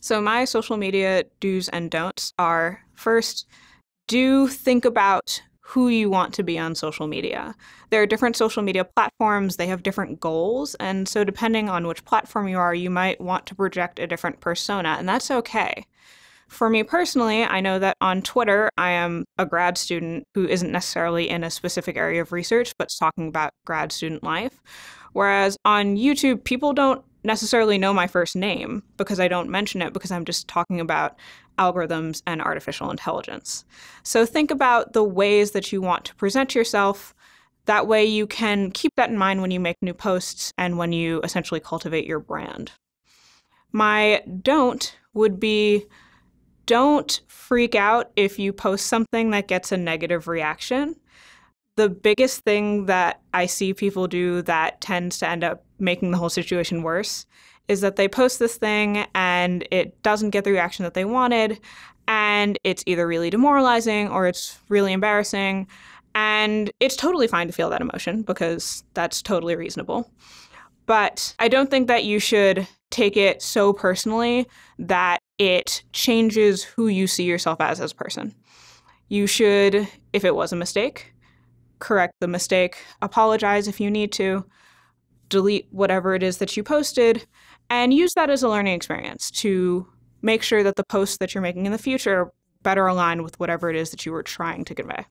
So, my social media do's and don'ts are first, do think about who you want to be on social media. There are different social media platforms, they have different goals, and so depending on which platform you are, you might want to project a different persona, and that's okay. For me personally, I know that on Twitter, I am a grad student who isn't necessarily in a specific area of research, but's talking about grad student life. Whereas on YouTube, people don't necessarily know my first name because I don't mention it because I'm just talking about algorithms and artificial intelligence. So think about the ways that you want to present yourself. That way, you can keep that in mind when you make new posts and when you essentially cultivate your brand. My don't would be don't freak out if you post something that gets a negative reaction. The biggest thing that I see people do that tends to end up making the whole situation worse is that they post this thing and it doesn't get the reaction that they wanted, and it's either really demoralizing or it's really embarrassing. And it's totally fine to feel that emotion because that's totally reasonable. But I don't think that you should take it so personally that it changes who you see yourself as as a person. You should, if it was a mistake, correct the mistake, apologize if you need to, delete whatever it is that you posted, and use that as a learning experience to make sure that the posts that you're making in the future better align with whatever it is that you were trying to convey.